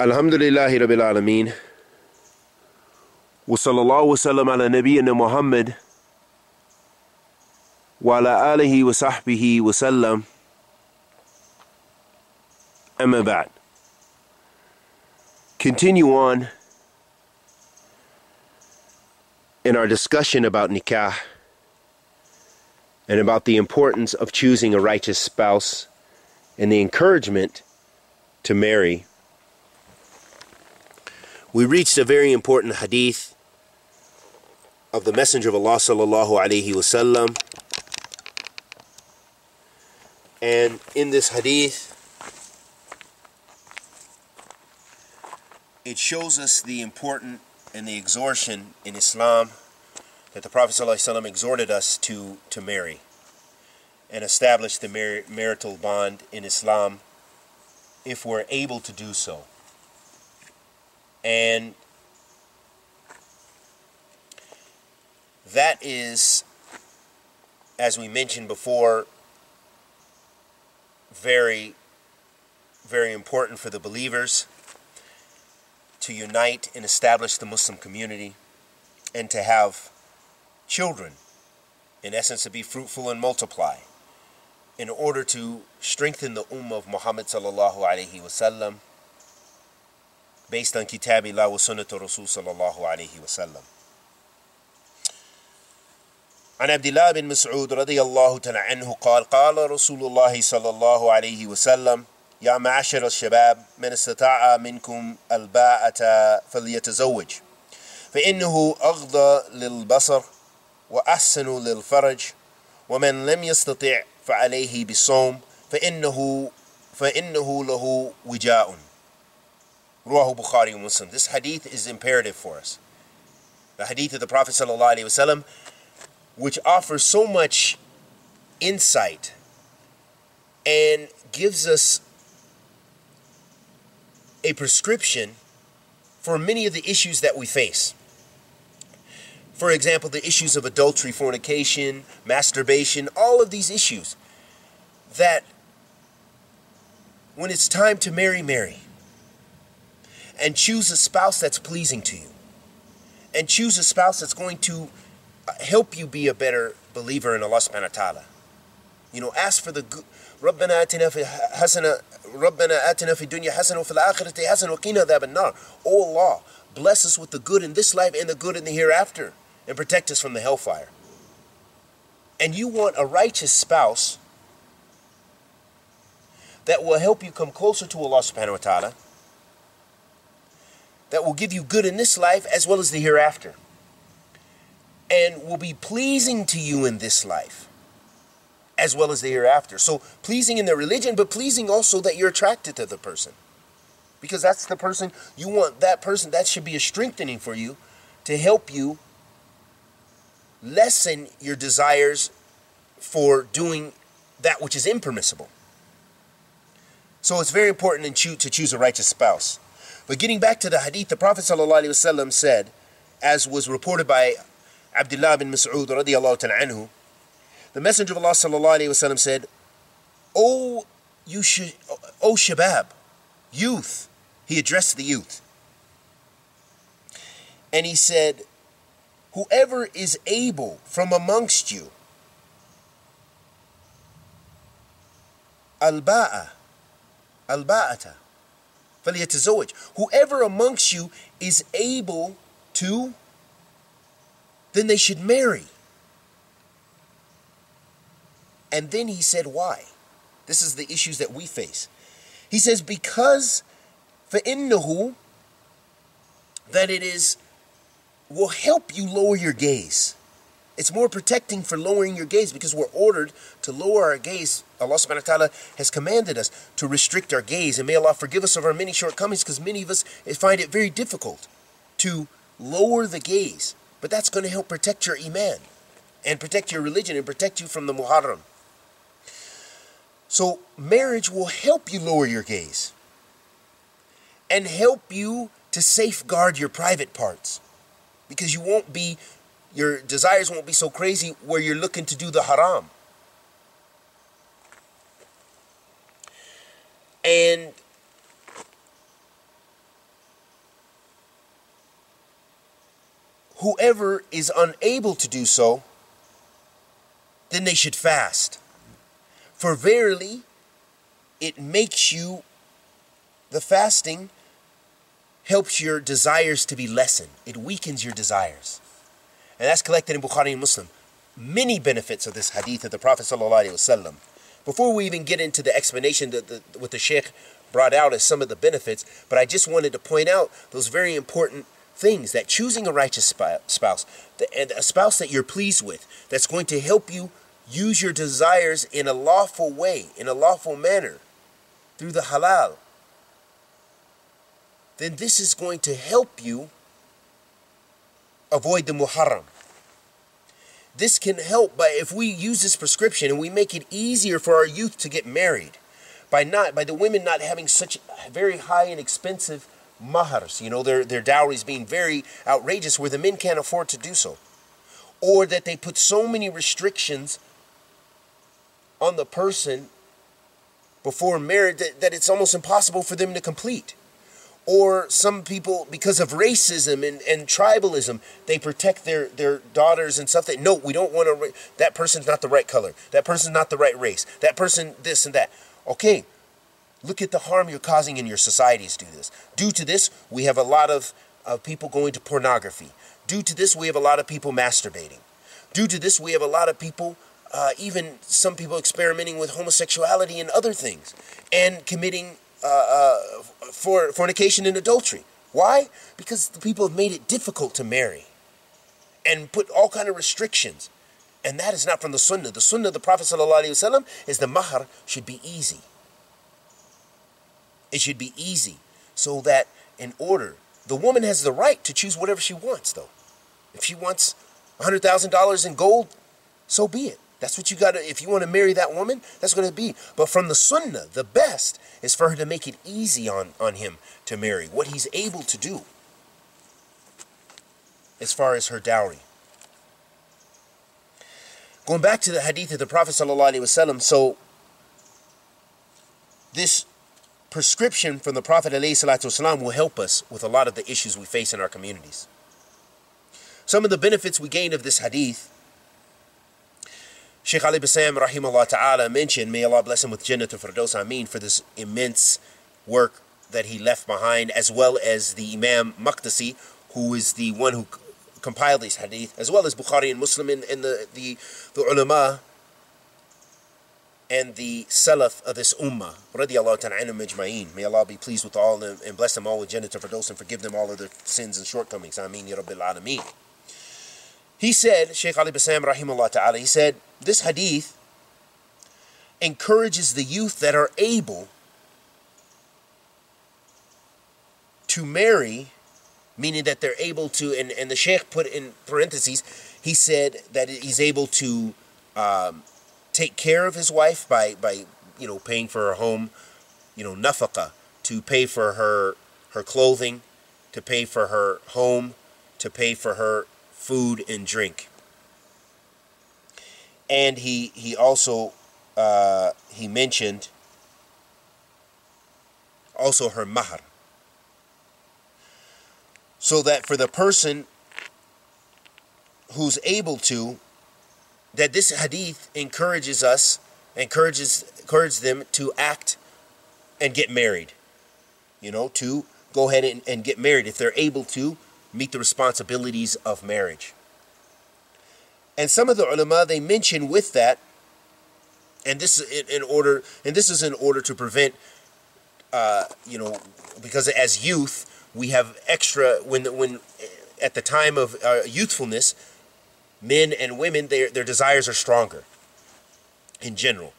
الحمد لله رب العالمين وصلى الله وسلم على نبينا محمد وعلى آله وصحبه وسلم أما بعد Continue on in our discussion about nikah and about the importance of choosing a righteous spouse and the encouragement to marry we reached a very important hadith of the Messenger of Allah sallallahu alaihi wasallam. And in this hadith, it shows us the important and the exhortation in Islam that the Prophet ﷺ exhorted us to, to marry and establish the mar- marital bond in Islam if we're able to do so. And that is, as we mentioned before, very, very important for the believers to unite and establish the Muslim community and to have children, in essence, to be fruitful and multiply in order to strengthen the ummah of Muhammad sallallahu alaihi wasallam based on Kitabillah wa Sunnat Rasul sallallahu alayhi wa sallam. عن عبد الله بن مسعود رضي الله تعالى عنه قال قال رسول الله صلى الله عليه وسلم يا معشر الشباب من استطاع منكم الباءة فليتزوج فإنه أغضى للبصر وأحسن للفرج ومن لم يستطع فعليه بالصوم فإنه فإنه له وجاء Rawahu Bukhari Muslim. This hadith is imperative for us. The hadith of the Prophet ﷺ, which offers so much insight and gives us a prescription for many of the issues that we face. For example, the issues of adultery, fornication, masturbation, all of these issues that when it's time to marry, marry and choose a spouse that's pleasing to you and choose a spouse that's going to uh, help you be a better believer in Allah subhanahu wa ta'ala. You know, ask for the good. ربنا آتنا في حسنة ربنا آتنا في الدنيا حسنة وفي الآخرة حسنة وقنا عذاب النار. Oh Allah, bless us with the good in this life and the good in the hereafter and protect us from the hellfire. And you want a righteous spouse that will help you come closer to Allah subhanahu wa ta'ala that will give you good in this life as well as the hereafter, and will be pleasing to you in this life as well as the hereafter. So, pleasing in their religion, but pleasing also that you're attracted to the person. Because that's the person you want, that person, that should be a strengthening for you to help you lessen your desires for doing that which is impermissible. So, it's very important to choose a righteous spouse. But getting back to the hadith, the Prophet ﷺ said, as was reported by Abdullah bin Mas'ud radiallahu ta'ala anhu, the Messenger of Allah ﷺ said, O you sh- O shabab, youth, he addressed the youth. And he said, Whoever is able from amongst you, al-ba'a, al-ba'ata, Falyatazawwaj. Whoever amongst you is able to, then they should marry. And then he said, Why? This is the issues that we face. He says, Because for فَإِنَّهُ that it is will help you lower your gaze. It's more protecting for lowering your gaze because we're ordered to lower our gaze. Allah subhanahu wa ta'ala has commanded us to restrict our gaze. And may Allah forgive us of our many shortcomings because many of us find it very difficult to lower the gaze. But that's going to help protect your iman and protect your religion and protect you from the muharram. So marriage will help you lower your gaze and help you to safeguard your private parts because you won't be your desires won't be so crazy where you're looking to do the haram. And whoever is unable to do so, then they should fast. For verily, it makes you, the fasting helps your desires to be lessened, it weakens your desires. And that's collected in Bukhari and Muslim. Many benefits of this hadith of the Prophet ﷺ. Before we even get into the explanation that the, what the Sheikh brought out as some of the benefits, but I just wanted to point out those very important things that choosing a righteous spouse, and a spouse that you're pleased with, that's going to help you use your desires in a lawful way, in a lawful manner, through the halal, then this is going to help you avoid the muharram. This can help but if we use this prescription and we make it easier for our youth to get married by not by the women not having such very high and expensive mahars, you know, their their dowries being very outrageous where the men can't afford to do so. Or that they put so many restrictions on the person before marriage that, that it's almost impossible for them to complete or some people because of racism and, and tribalism they protect their, their daughters and stuff that no we don't want to that person's not the right color. That person's not the right race. That person this and that. Okay look at the harm you're causing in your societies due to this. Due to this we have a lot of, of people going to pornography. Due to this we have a lot of people masturbating. Due to this we have a lot of people uh, even some people experimenting with homosexuality and other things and committing uh, uh, for fornication and adultery. Why? Because the people have made it difficult to marry and put all kind of restrictions. And that is not from the sunnah. The sunnah of the Prophet ﷺ is the mahar should be easy. It should be easy so that in order, the woman has the right to choose whatever she wants though. If she wants $100,000 in gold, so be it. That's what you got to, if you want to marry that woman, that's going to be. But from the sunnah, the best is for her to make it easy on, on him to marry, what he's able to do as far as her dowry. Going back to the hadith of the Prophet ﷺ, so this prescription from the Prophet ﷺ will help us with a lot of the issues we face in our communities. Some of the benefits we gain of this hadith Sheikh Al-Bassam, rahimahullah ta'ala, mentioned, may Allah bless him with Jannah to Firdaus Ameen for this immense work that he left behind, as well as the Imam Maqdisi, who is the one who compiled these hadith, as well as Bukhari and Muslim and, the, the, the ulama and the salaf of this ummah, radiallahu ta'ala anhum ajma'een. May Allah be pleased with all of them and bless them all with Jannah to Firdaus and forgive them all of their sins and shortcomings. Ameen, ya Rabbil Alameen. He said, Sheikh Al-Bassam rahimahullah ta'ala, he said, this hadith encourages the youth that are able to marry, meaning that they're able to, and, and the Sheikh put in parentheses, he said that he's able to um, take care of his wife by, by, you know, paying for her home, you know, nafaqah, to pay for her, her clothing, to pay for her home, to pay for her food and drink. And he he also uh, he mentioned also her mahar. So that for the person who's able to, that this hadith encourages us, encourages encourages them to act and get married. You know, to go ahead and, and get married if they're able to meet the responsibilities of marriage. And some of the ulama they mention with that, and this is in, order, and this is in order to prevent, uh, you know, because as youth we have extra when when at the time of uh, youthfulness, men and women their their desires are stronger. In general,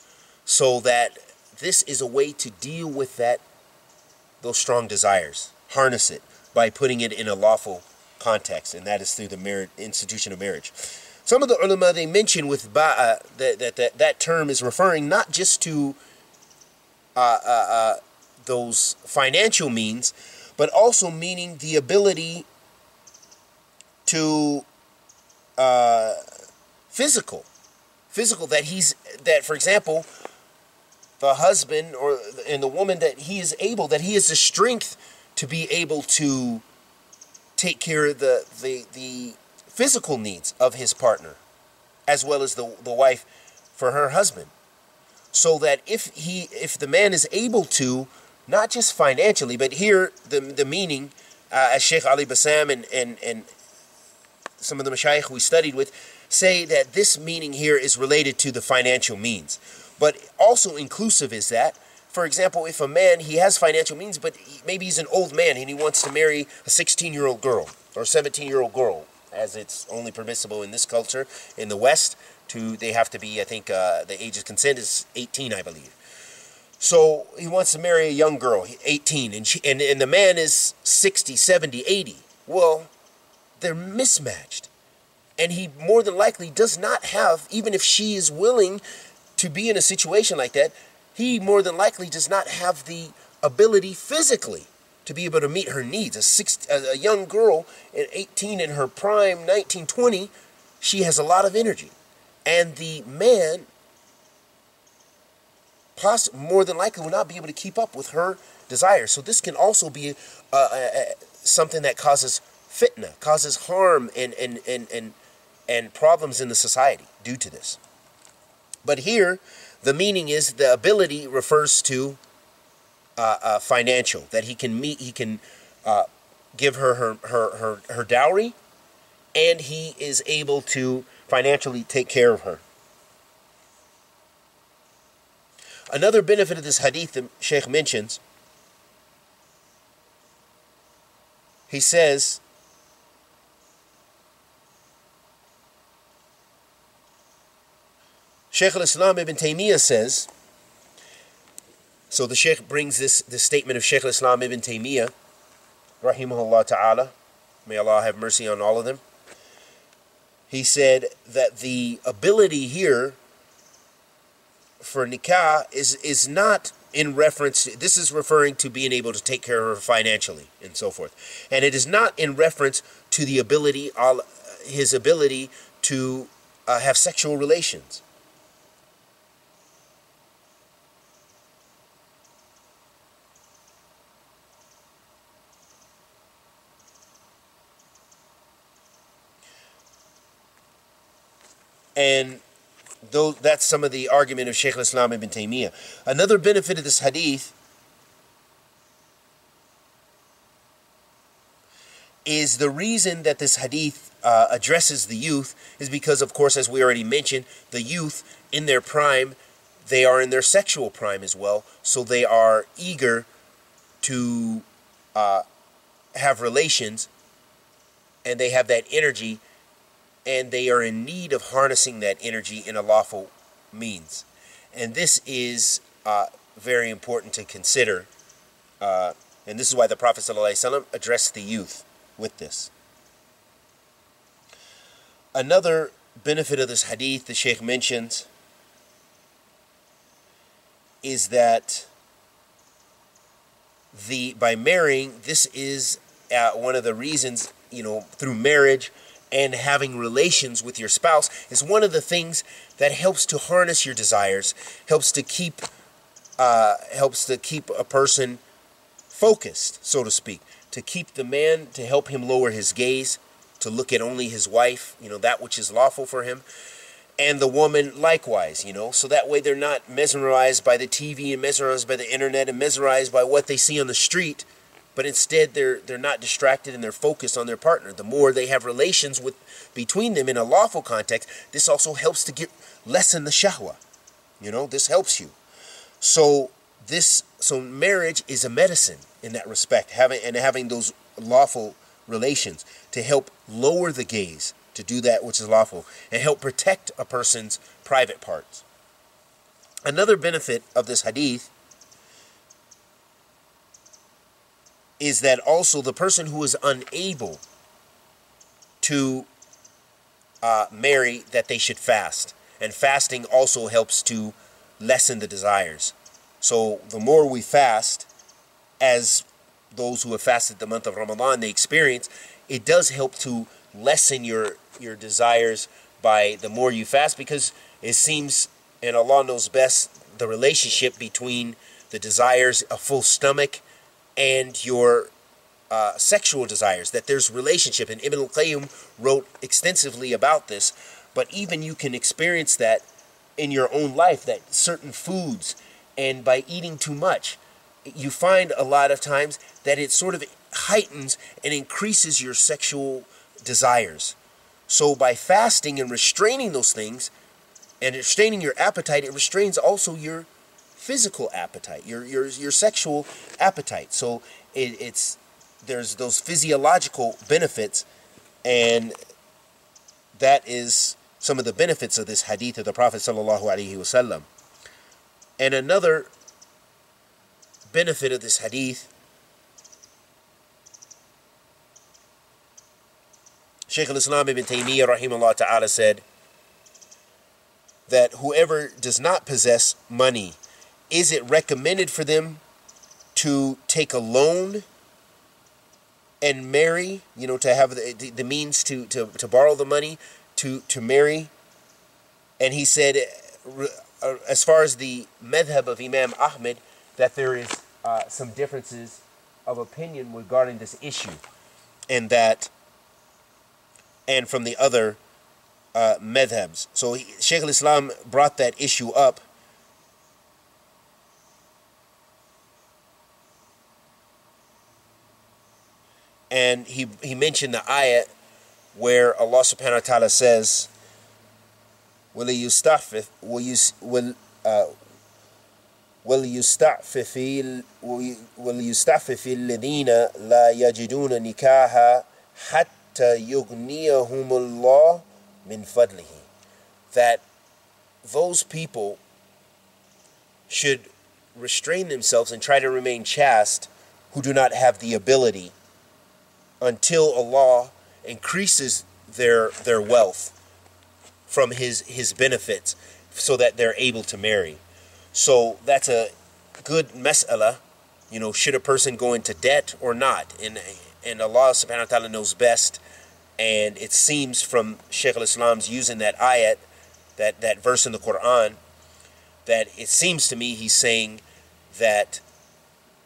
so that this is a way to deal with that those strong desires, harness it by putting it in a lawful context, and that is through the marriage, institution of marriage. Some of the ulama they mention with ba'a that that, that, that term is referring not just to uh, uh, uh, those financial means, but also meaning the ability to uh, physical, physical that he's that for example, the husband or and the woman that he is able that he has the strength to be able to take care of the the the physical needs of his partner, as well as the, the wife for her husband. So that if he if the man is able to, not just financially, but here the the meaning, uh, as Sheikh Al-Bassam and, and, and some of the mashayikh we studied with say that this meaning here is related to the financial means. But also inclusive is that, for example, if a man, he has financial means, but he, maybe he's an old man and he wants to marry a 16 year old girl or 17 year old girl, as it's only permissible in this culture in the West. To they have to be, I think, uh, the age of consent is 18, I believe. So he wants to marry a young girl, 18, and, she, and, and the man is 60, 70, 80. Well, they're mismatched. And he more than likely does not have, even if she is willing to be in a situation like that, he more than likely does not have the ability physically to be able to meet her needs. A, a young girl at 18 in her prime, 19, 20, she has a lot of energy. And the man, poss- more than likely, will not be able to keep up with her desires. So this can also be uh, uh, uh something that causes fitna, causes harm and, and, and, and, and problems in the society due to this. But here, the meaning is the ability refers to uh, uh, financial, that he can meet, he can uh, give her her, her her her dowry, and he is able to financially take care of her. Another benefit of this hadith the Sheikh mentions, he says Sheikh al-Islam ibn Taymiyyah says, so the Sheikh brings this, this statement of Sheikh al-Islam ibn Taymiyyah, rahimahullah ta'ala, may Allah have mercy on all of them. He said that the ability here for nikah is, is not in reference this is referring to being able to take care of her financially and so forth. And it is not in reference to the ability, his ability to uh, have sexual relations. And though that's some of the argument of Sheikh al-Islam ibn Taymiyyah. Another benefit of this hadith is the reason that this hadith uh, addresses the youth is because, of course, as we already mentioned, the youth in their prime, they are in their sexual prime as well, so they are eager to uh, have relations and they have that energy and they are in need of harnessing that energy in a lawful means. And this is uh, very important to consider. Uh, and this is why the Prophet ﷺ addressed the youth with this. Another benefit of this hadith the Sheikh mentions is that the by marrying this is uh, one of the reasons you know through marriage and having relations with your spouse is one of the things that helps to harness your desires, helps to keep uh, helps to keep a person focused, so to speak, to keep the man to help him lower his gaze, to look at only his wife, you know, that which is lawful for him, and the woman likewise, you know, so that way they're not mesmerized by the TV and mesmerized by the internet and mesmerized by what they see on the street but instead they're they're not distracted and they're focused on their partner. The more they have relations with between them in a lawful context, this also helps to get lessen the shahwa. You know, this helps you. So this so marriage is a medicine in that respect, having and having those lawful relations to help lower the gaze to do that which is lawful and help protect a person's private parts. Another benefit of this hadith is that also the person who is unable to uh, marry that they should fast. And fasting also helps to lessen the desires. So the more we fast as those who have fasted the month of ramadan they experience it does help to lessen your your desires by the more you fast because it seems and allah knows best the relationship between the desires a full stomach and your uh, sexual desires, that there's relationship. And Ibn al-Qayyim wrote extensively about this. But even you can experience that in your own life, that certain foods, and by eating too much, you find a lot of times that it sort of heightens and increases your sexual desires. So by fasting and restraining those things, and restraining your appetite, it restrains also your physical appetite, your your your sexual appetite. So it, it's there's those physiological benefits, and that is some of the benefits of this hadith of the Prophet sallallahu alaihi wasallam. And another benefit of this hadith Shaykh al-Islam ibn Taymiyyah rahimahullah ta'ala said that whoever does not possess money, is it recommended for them to take a loan and marry, you know, to have the, the means to, to, to borrow the money to, to marry? And he said, uh, as far as the madhab of Imam Ahmed, that there is uh, some differences of opinion regarding this issue. And that and from the other uh, madhabs. So he, Shaykh al-Islam brought that issue up. And he, he mentioned the ayat where Allah subhanahu wa ta'ala says, will you will uh, وليستعفف وليستعفف الذين لا يجدون نكاحا حتى يغنيهم الله من فضله that those people should restrain themselves and try to remain chaste who do not have the ability until Allah increases their their wealth from his his benefits so that they're able to marry. So that's a good mas'ala, you know, should a person go into debt or not? And and Allah subhanahu wa ta'ala knows best and it seems from Sheikh al-Islam's using that ayat, that, that verse in the Quran, that it seems to me he's saying that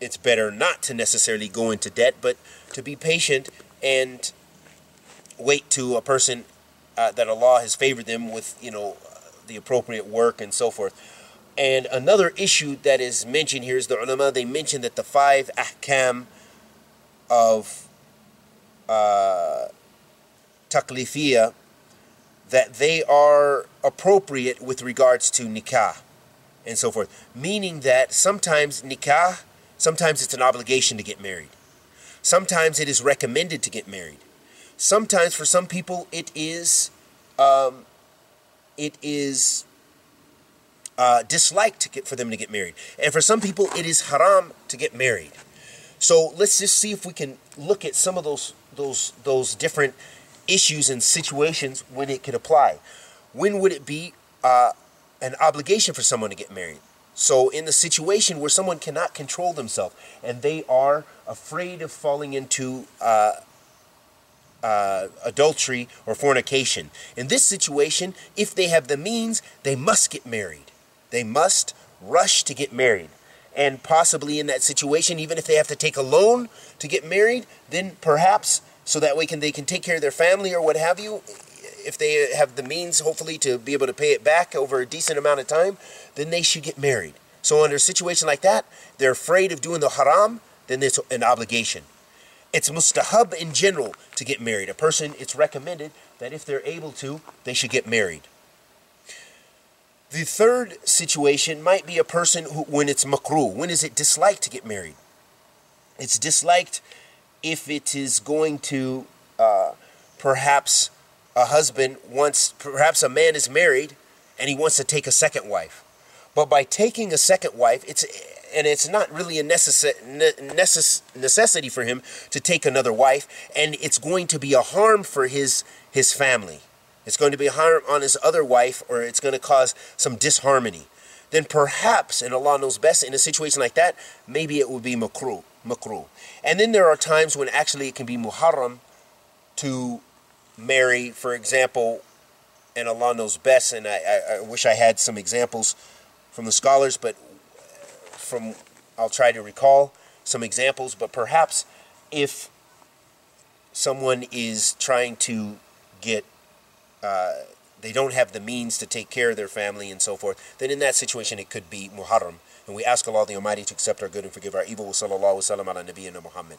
it's better not to necessarily go into debt, but to be patient and wait to a person uh, that Allah has favored them with, you know, the appropriate work and so forth. And another issue that is mentioned here is the ulama, they mention that the five ahkam of uh, that they are appropriate with regards to nikah and so forth. Meaning that sometimes nikah, sometimes it's an obligation to get married. Sometimes it is recommended to get married. Sometimes for some people it is um, it is uh, disliked get for them to get married, and for some people it is haram to get married. So let's just see if we can look at some of those those those different issues and situations when it could apply. When would it be uh, an obligation for someone to get married? So, in the situation where someone cannot control themselves and they are afraid of falling into uh, uh, adultery or fornication, in this situation, if they have the means, they must get married. They must rush to get married. And possibly in that situation, even if they have to take a loan to get married, then perhaps so that way can they can take care of their family or what have you if they have the means hopefully to be able to pay it back over a decent amount of time then they should get married. So under a situation like that they're afraid of doing the haram then it's an obligation. It's mustahab in general to get married. A person it's recommended that if they're able to they should get married. The third situation might be a person who when it's makruh when is it disliked to get married? It's disliked if it is going to uh, perhaps a husband wants, perhaps a man is married and he wants to take a second wife. But by taking a second wife, it's and it's not really a necess- necess- necessity for him to take another wife, and it's going to be a harm for his his family. It's going to be a harm on his other wife, or it's going to cause some disharmony. Then perhaps, and Allah knows best, in a situation like that, maybe it would be makruh makruh. And then there are times when actually it can be muharram to marry, for example, and Allah knows best, and I, I, I wish I had some examples from the scholars, but from I'll try to recall some examples, but perhaps if someone is trying to get, uh, they don't have the means to take care of their family and so forth, then in that situation it could be muharram. And we ask Allah the Almighty to accept our good and forgive our evil. Wa sallallahu wa sallam ala Muhammad.